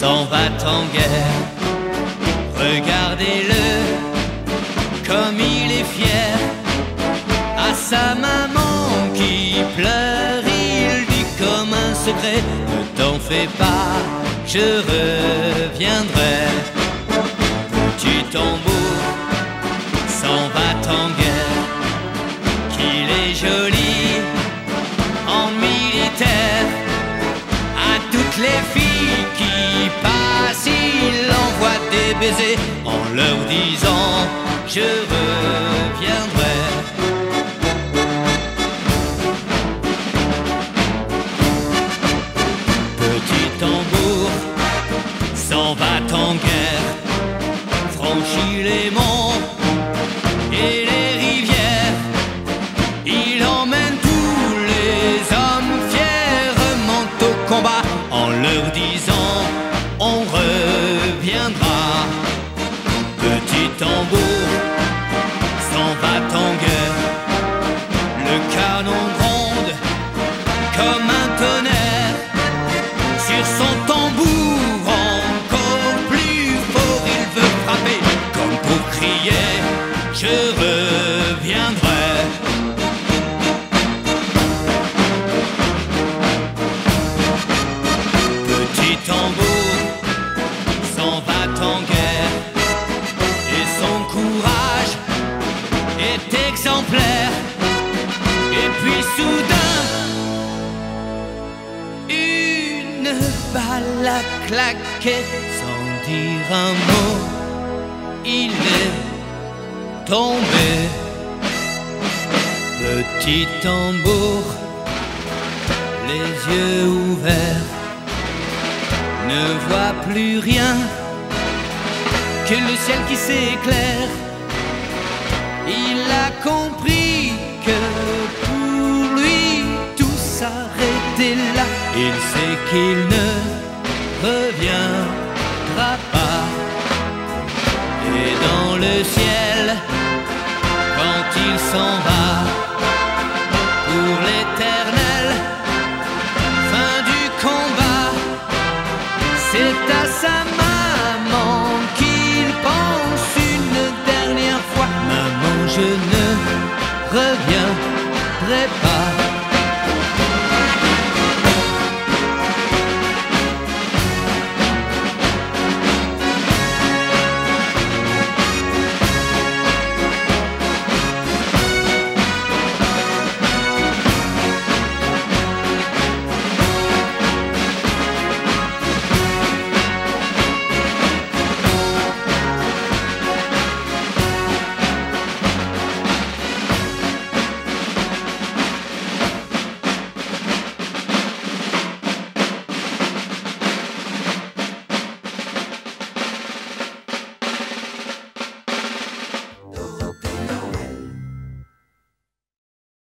s'en va en guerre. Regardez-le comme il est fier. À sa maman qui pleure, il dit comme un secret Ne t'en fais pas, je reviendrai. Petit tambour s'en va en guerre. Qu'il est joli en leur disant Je reviendrai. Petit tambour s'en va en guerre, franchit les monts et les rivières. Il emmène tous les hommes fièrement au combat en leur disant on reviendra. Canon gronde comme un tonnerre. Sur son tambour encore plus fort il veut frapper. Comme pour crier je reviendrai. Petit tambour s'en va en guerre. Et son courage est exemplaire et puis soudain une balle a claqué sans dire un mot. Il est tombé. Petit tambour, les yeux ouverts, ne voit plus rien que le ciel qui s'éclaire. Il a compris que Il sait qu'il ne reviendra pas. Et dans le ciel, quand il s'en va pour l'éternel, fin du combat, c'est à sa maman qu'il pense une dernière fois. Maman, je ne reviendrai pas.